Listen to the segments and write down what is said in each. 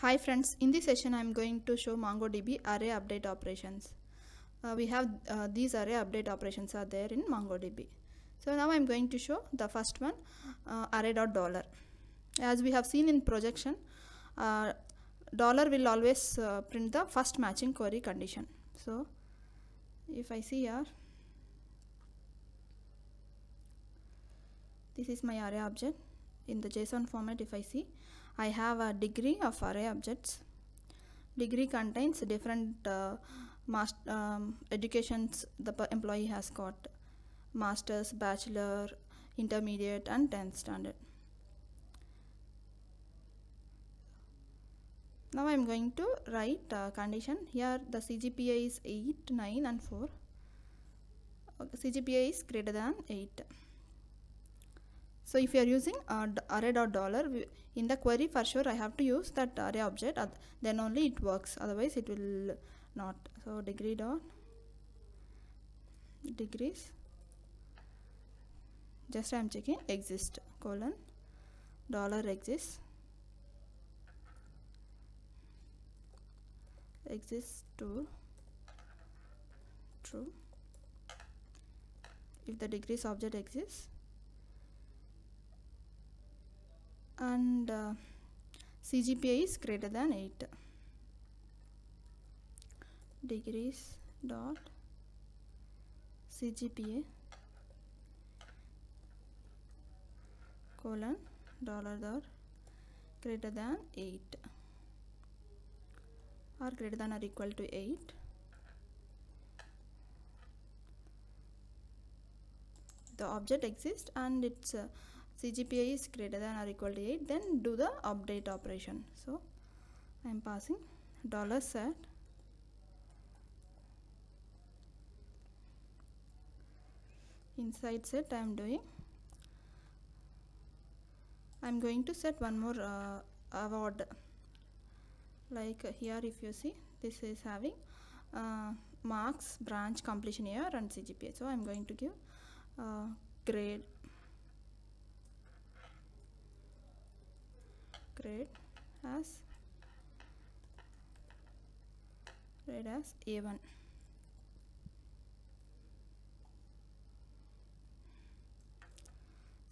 Hi friends, in this session I am going to show MongoDB array update operations. Uh, we have uh, these array update operations are there in MongoDB. So now I am going to show the first one uh, array dot dollar. As we have seen in projection, uh, dollar will always uh, print the first matching query condition. So if I see here, this is my array object in the JSON format if I see I have a degree of array objects. Degree contains different uh, master, um, educations the employee has got. Masters bachelor intermediate and 10th standard. Now I am going to write a condition. Here the CGPA is 8 9 and 4 okay, CGPA is greater than 8 so if you are using uh, array dot dollar in the query for sure I have to use that array object then only it works. Otherwise it will not. So degree dot degrees just I am checking exist colon dollar exists exists to true. If the degrees object exists and uh, CGPA is greater than 8 degrees dot CGPA colon dollar dot greater than 8 or greater than or equal to 8 the object exists and its uh, CGPA is greater than or equal to 8 then do the update operation. So I am passing dollar set. Inside set I am doing I am going to set one more uh, award. Like here if you see this is having uh, marks branch completion year and CGPA so I. Am going to give uh, grade grade as grade as A1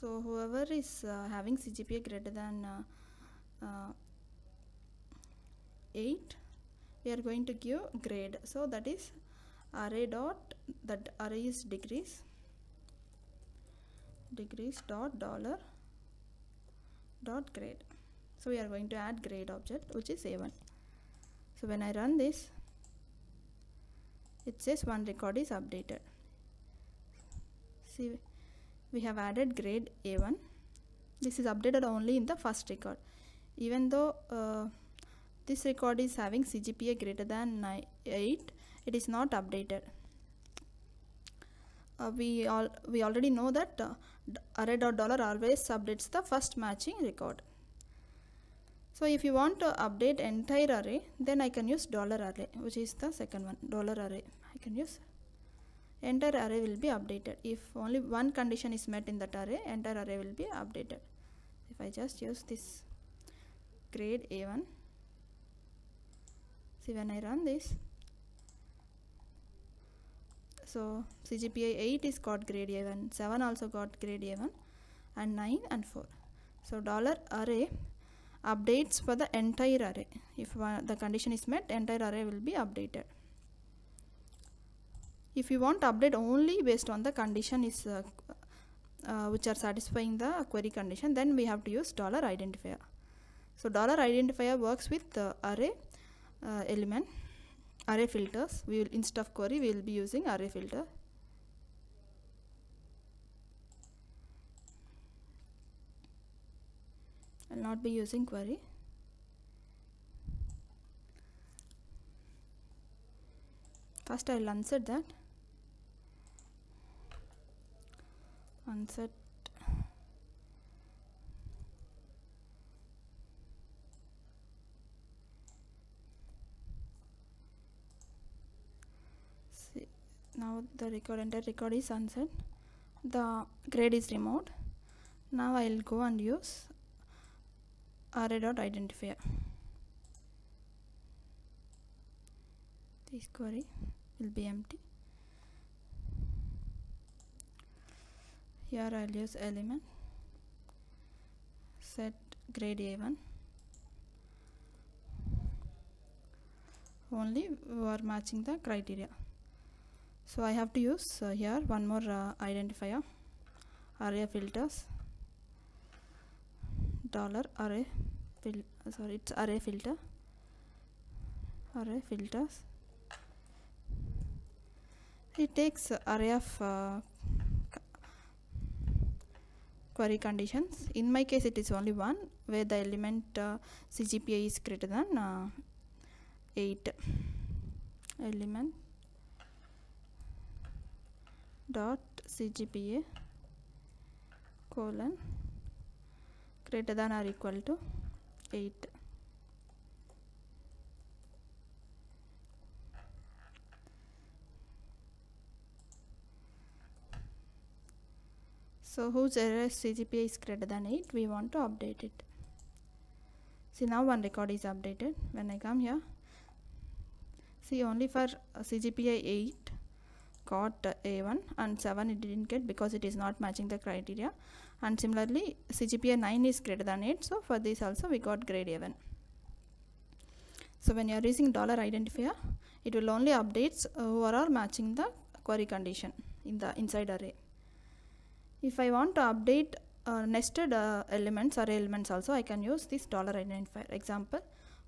so whoever is uh, having CGPA greater than uh, uh, 8 we are going to give grade. So that is array dot that array is degrees degrees dot dollar dot grade so we are going to add grade object which is a1 so when I run this it says one record is updated. See we have added grade a1 this is updated only in the first record. Even though uh, this record is having CGPA greater than 8 it is not updated. Uh, we all we already know that uh, array dot dollar always updates the first matching record so if you want to update entire array then I can use dollar array which is the second one dollar array. I can use. Entire array will be updated. If only one condition is met in that array entire array will be updated. If I just use this grade a1 see when I run this so CGPA 8 is got grade a1 7 also got grade a1 and 9 and 4 so dollar array updates for the entire array. If the condition is met entire array will be updated. If you want to update only based on the condition is uh, uh, which are satisfying the query condition then we have to use dollar identifier. So dollar identifier works with the array uh, element array filters. We will instead of query we will be using array filter I'll not be using query. First I'll unset that. Unset. See, now the record enter record is unset. The grade is removed. Now I'll go and use Array dot identifier. This query will be empty. Here I'll use element set grade A1 only we are matching the criteria. So I have to use uh, here one more uh, identifier array filters dollar array fil sorry it's array filter. Array filters. It takes array of uh, query conditions. In my case it is only one where the element uh, CGPA is greater than uh, 8 element dot CGPA colon greater than or equal to 8 so whose error CGPA is greater than 8 we want to update it. See now one record is updated. When I come here see only for uh, CGPA 8 got uh, A1 and 7 it didn't get because it is not matching the criteria. And similarly CGPA 9 is greater than 8 so for this also we got grade A1 so when you are using dollar identifier it will only updates who are matching the query condition in the inside array. If I want to update uh, nested uh, elements or elements also I can use this dollar identifier. Example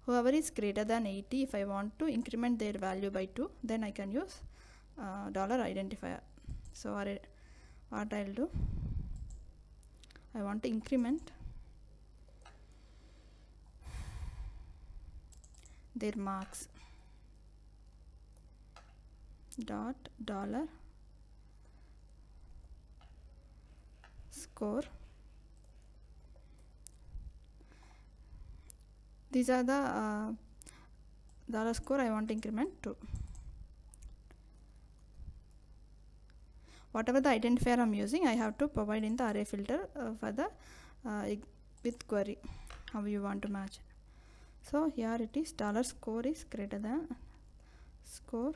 whoever is greater than 80 if I want to increment their value by 2 then I can use uh, dollar identifier. So what I'll do I want to increment their marks. Dot dollar score. These are the uh, dollar score I want to increment to whatever the identifier I'm using I have to provide in the array filter uh, for the uh, with query how you want to match so here it is dollar score is greater than score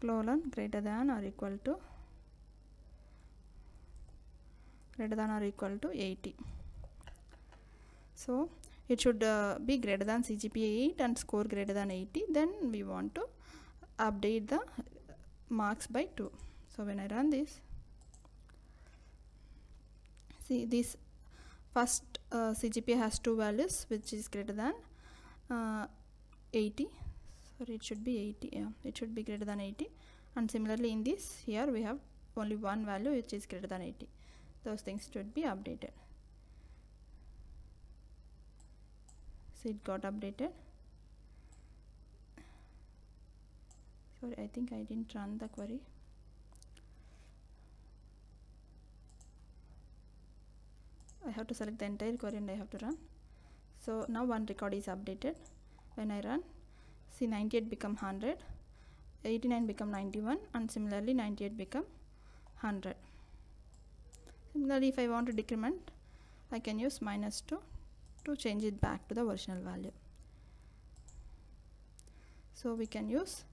colon greater than or equal to greater than or equal to 80 so it should uh, be greater than CGPA 8 and score greater than 80 then we want to update the marks by 2 so when I run this see this first uh, CGPA has two values which is greater than uh, 80 sorry it should be 80 yeah it should be greater than 80 and similarly in this here we have only one value which is greater than 80 those things should be updated. So it got updated sorry I think I didn't run the query. I have to select the entire query and I have to run. So now one record is updated. When I run see 98 become 100 89 become 91 and similarly 98 become 100 similarly if I want to decrement I can use minus 2 to change it back to the original value. So we can use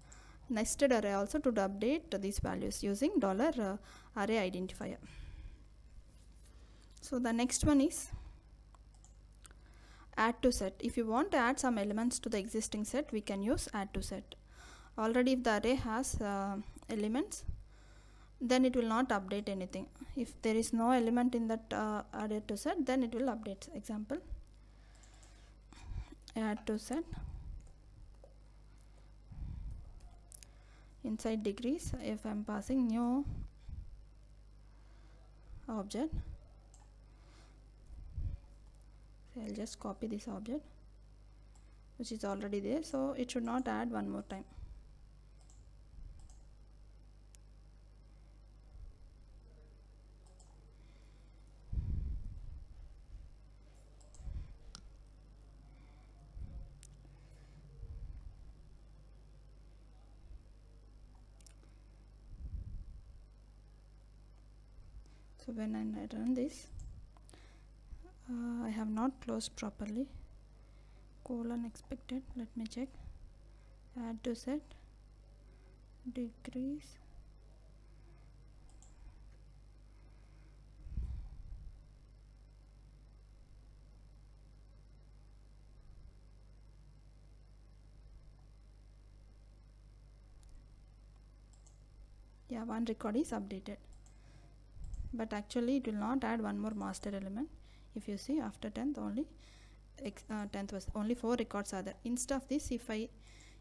nested array also to update these values using dollar uh, array identifier. So the next one is add to set. If you want to add some elements to the existing set we can use add to set. Already if the array has uh, elements then it will not update anything. If there is no element in that uh, array to set then it will update. Example add to set inside degrees. If I'm passing new object. So I'll just copy this object which is already there. So it should not add one more time when I run this uh, I have not closed properly. Colon expected let me check. Add to set. Degrees yeah one record is updated but actually it will not add one more master element. If you see after 10th only ex- uh, 10th was only four records are there. Instead of this if i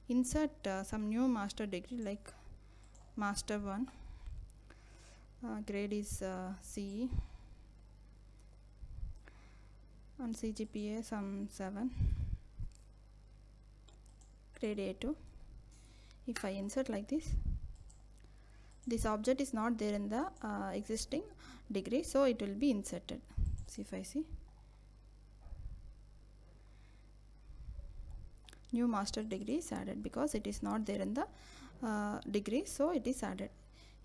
insert uh, some new master degree like master 1 uh, grade is uh, ce and cgpa some 7 grade a2 if i insert like this this object is not there in the uh, existing degree so it will be inserted. See if I see. New master degree is added because it is not there in the uh, degree so it is added.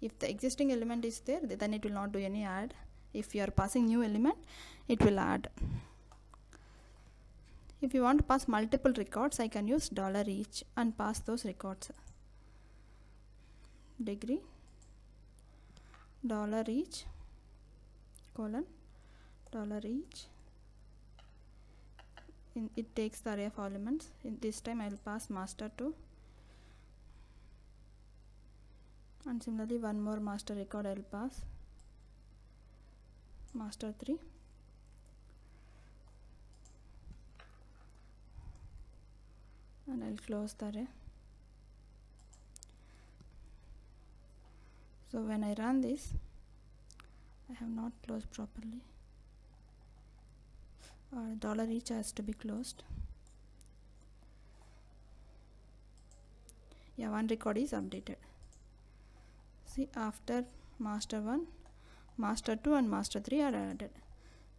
If the existing element is there then it will not do any add. If you are passing new element it will add. If you want to pass multiple records I can use dollar each and pass those records. Degree dollar each colon dollar each. In it takes the array of elements. In this time I will pass master 2 and similarly one more master record I will pass. Master 3 and I will close the array so when I run this I have not closed properly. Uh, dollar each has to be closed. Yeah one record is updated. See after master 1 master 2 and master 3 are added.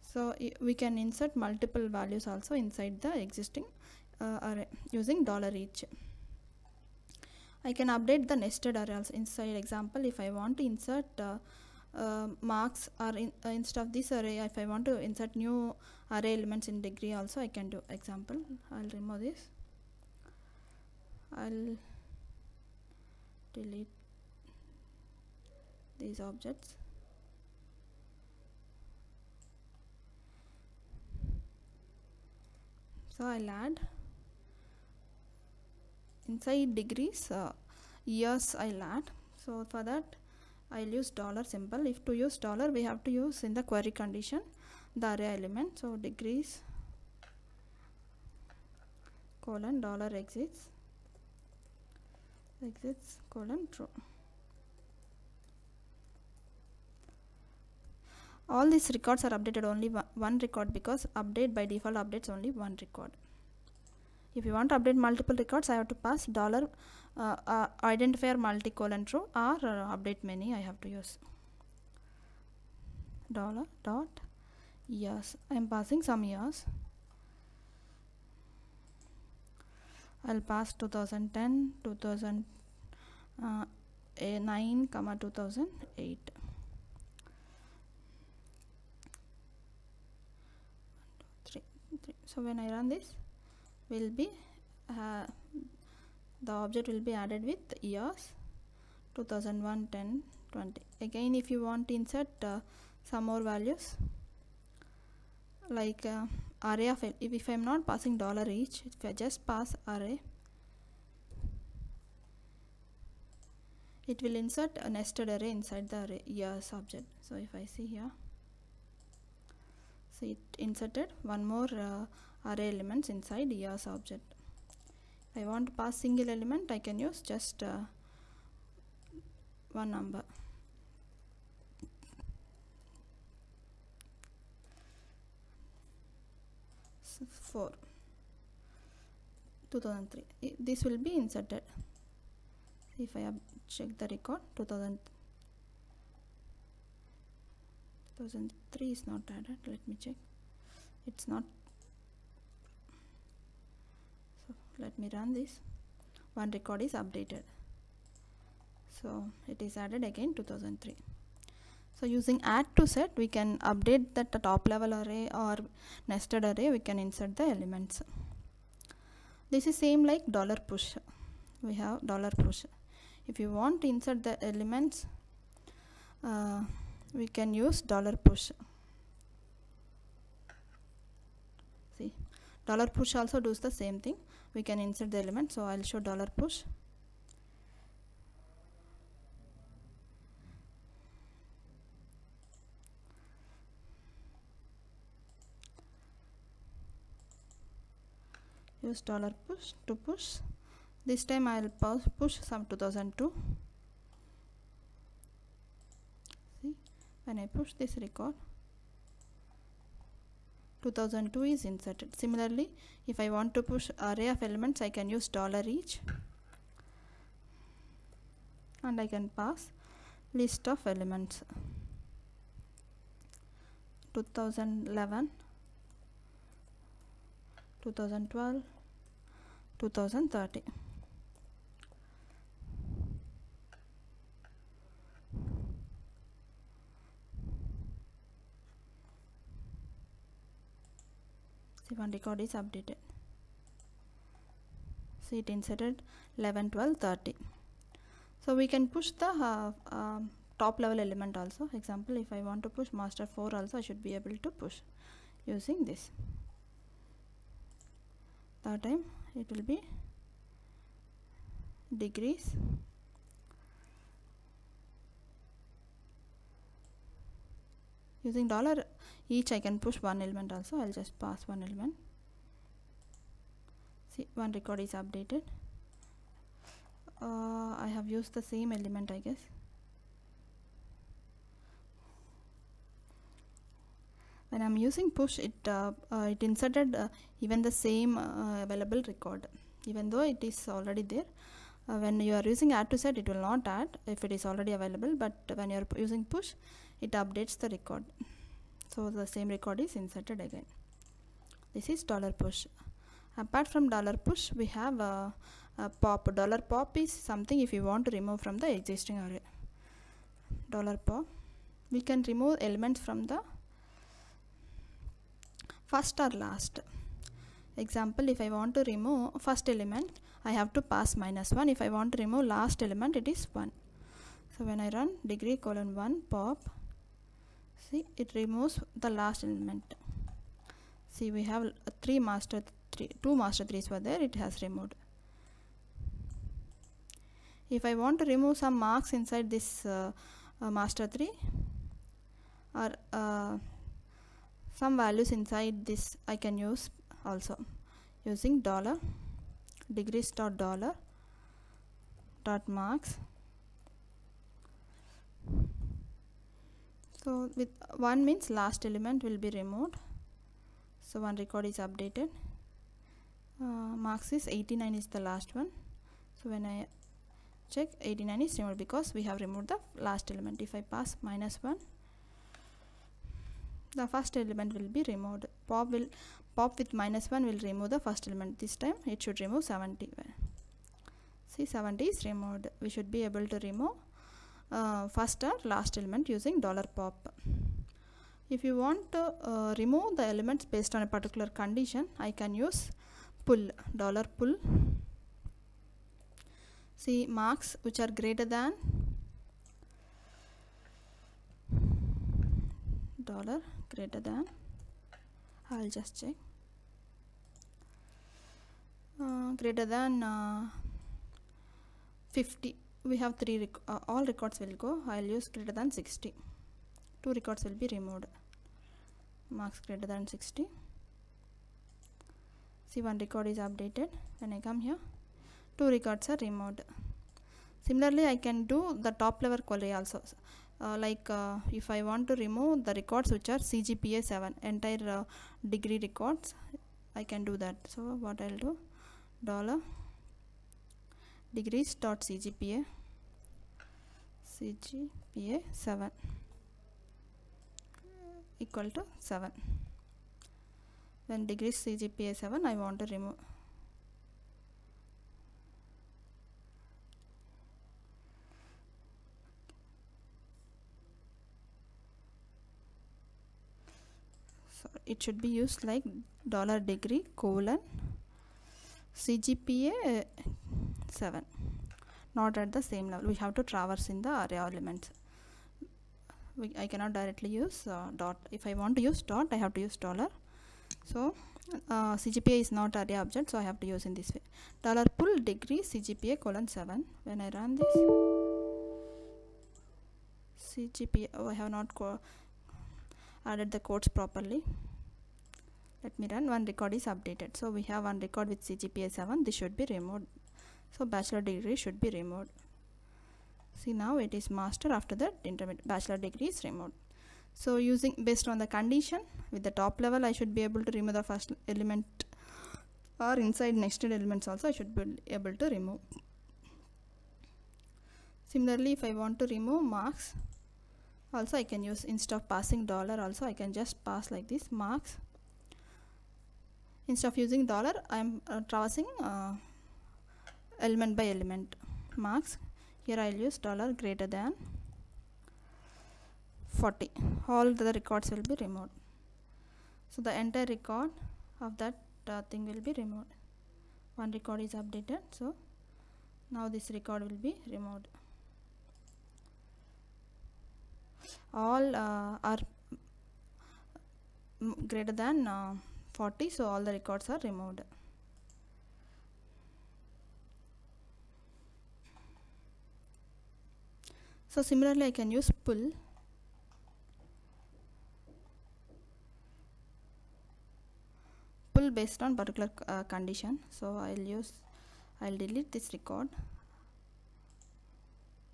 So we can insert multiple values also inside the existing uh, array using dollar each I can update the nested array also inside. Example if I want to insert uh, uh, marks or in, uh, instead of this array if I want to insert new array elements in degree also I can do. Example I'll remove this. I'll delete these objects. So I'll add inside degrees uh, years I'll add so for that I'll use dollar symbol. If to use dollar we have to use in the query condition the array element. So degrees colon dollar exists exists colon true. All these records are updated only one record because update by default updates only one record if you want to update multiple records I have to pass dollar uh, uh, identifier multi-colon true or uh, update many I have to use. Dollar dot years I am passing some years. I'll pass 2010 2009 comma 2008 three, three. so when I run this will be uh, the object will be added with years 2001 10 20 again if you want to insert uh, some more values. Like uh, array of if, if I'm not passing dollar each if I just pass array it will insert a nested array inside the array years object. So if I see here so it inserted one more uh, array elements inside years object. If I want to pass single element I can use just uh, one number. So 4 2003 this will be inserted. If I check the record 2000 2003 is not added. Let me check. It's not so let me run this. One record is updated. So it is added again 2003 so using add to set we can update that top level array or nested array. We can insert the elements. This is same like dollar push. We have dollar push. If you want to insert the elements uh, we can use dollar push see dollar push also does the same thing. We can insert the element so I'll show dollar push. Use dollar push to push. This time I'll push some 2002 see when I push this record 2002 is inserted. Similarly if I want to push array of elements I can use dollar each and I can pass list of elements. 2011 2012 2030 see one record is updated. See it inserted 11 12 30 so we can push the uh, uh, top level element also. Example if I want to push master 4 also I should be able to push using this. That time it will be degrees using dollar each I can push one element also. I'll just pass one element. See one record is updated. Uh, I have used the same element I guess. When I'm using push it uh, uh, it inserted uh, even the same uh, available record. Even though it is already there uh, when you are using add to set it will not add if it is already available. But when you are using push it updates the record. So the same record is inserted again. This is dollar push. Apart from dollar push we have a, a pop. Dollar pop is something if you want to remove from the existing array. Dollar pop. We can remove elements from the first or last. Example if I want to remove first element I have to pass minus 1 if I want to remove last element it is 1 so when I run degree colon 1 pop see it removes the last element. See we have three master three two master threes were there it has removed. If I want to remove some marks inside this uh, uh, master 3 or uh, some values inside this I can use also using dollar degrees dot dollar dot marks so with one means last element will be removed. So one record is updated. Uh, marks is 89 is the last one. So when I check 89 is removed because we have removed the last element. If I pass minus 1 the first element will be removed. Pop will pop with minus 1 will remove the first element. This time it should remove 70 see 70 is removed. We should be able to remove uh, first or last element using dollar pop. If you want to uh, remove the elements based on a particular condition I can use pull dollar pull. See marks which are greater than dollar greater than I'll just check. Uh, greater than uh, 50 we have three rec uh, all records will go. I'll use greater than 60 two records will be removed. Marks greater than 60 see one record is updated when I come here. Two records are removed. Similarly I can do the top level query also. Uh, like uh, if I want to remove the records which are CGPA 7 entire uh, degree records I can do that. So what I'll do dollar degrees dot CGPA CGPA 7 equal to 7 when degrees CGPA 7 I want to remove. So it should be used like dollar degree colon CGPA 7 not at the same level. We have to traverse in the array elements. We, I cannot directly use uh, dot. If I want to use dot I have to use dollar. So uh, CGPA is not array object so I have to use in this way. Dollar pull degree CGPA colon 7 when I run this CGPA oh I have not added the codes properly. Let me run. One record is updated. So we have one record with CGPA 7 this should be removed so bachelor degree should be removed see now it is master after that intermediate. Bachelor degree is removed so using based on the condition with the top level I should be able to remove the first element or inside nested elements also I should be able to remove. Similarly if I want to remove marks also I can use instead of passing dollar also I can just pass like this marks. Instead of using dollar I am uh, traversing uh, element by element. Marks here I'll use dollar greater than 40 all the records will be removed. So the entire record of that uh, thing will be removed. One record is updated so now this record will be removed. All uh, are greater than uh, 40 so all the records are removed so similarly I can use pull. Pull based on particular uh, condition. So I'll use I'll delete this record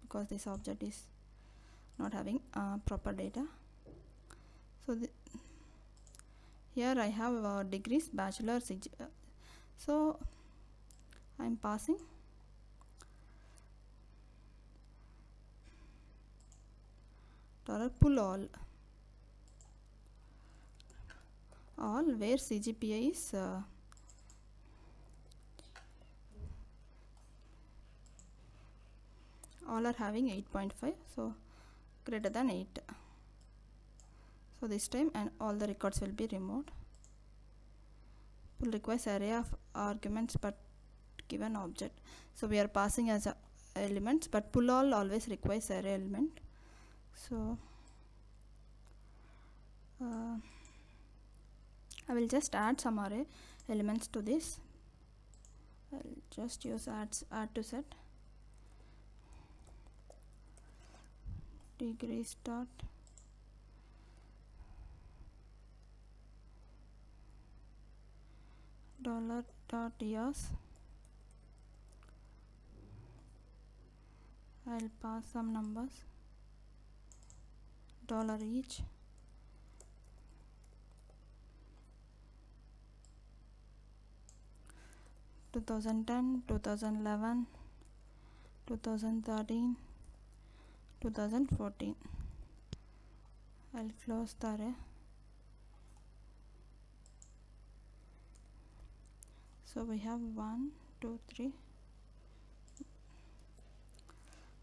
because this object is not having uh, proper data. So here I have uh, degrees bachelor uh, so I'm passing dollar pull all. All where CGPA is uh, all are having 8.5 so greater than 8 so this time and all the records will be removed. Will requires array of arguments but given object. So we are passing as elements but pull all always requires array element so uh, I will just add some array elements to this. I'll just use adds add to set. Degrees dot. Dollar dot years. I'll pass some numbers dollar each Two thousand ten, two thousand eleven, two thousand thirteen, two thousand fourteen. I'll close the array. so we have one two three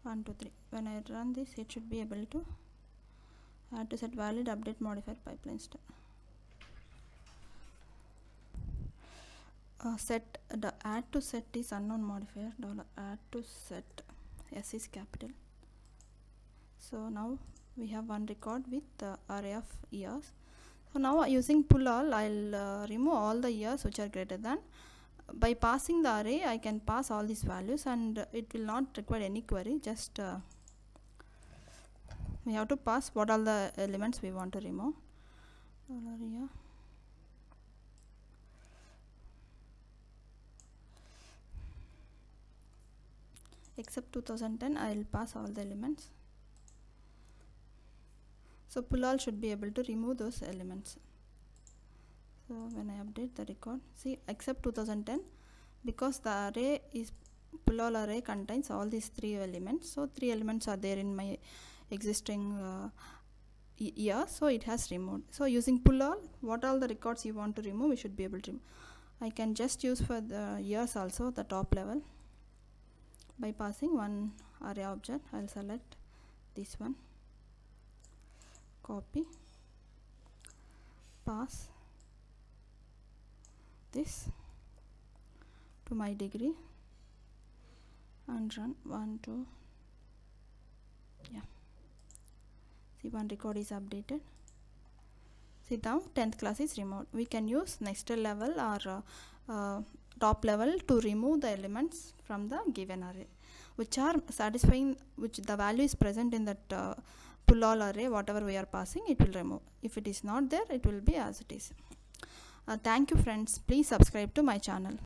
one two three when I run this it should be able to add to set valid update modifier pipeline step. Uh, set the add to set is unknown modifier dollar add to set s is capital. So now we have one record with the array of years. So now using pull all I'll uh, remove all the years which are greater than. By passing the array I can pass all these values and it will not require any query just uh, we have to pass what all the elements we want to remove. Except 2010 I will pass all the elements. So pull all should be able to remove those elements. So when I update the record see except 2010 because the array is pull all array contains all these three elements. So three elements are there in my existing uh, year so it has removed. So using pull all what all the records you want to remove we should be able to. I can just use for the years also the top level. By passing one array object I'll select this one. Copy. Pass. This to my degree. And run one two. Yeah see one record is updated. See now 10th class is removed we can use next level or uh, uh, top level to remove the elements from the given array which are satisfying which the value is present in that uh, pull all array whatever we are passing it will remove. If it is not there it will be as it is. Uh, thank you friends. Please subscribe to my channel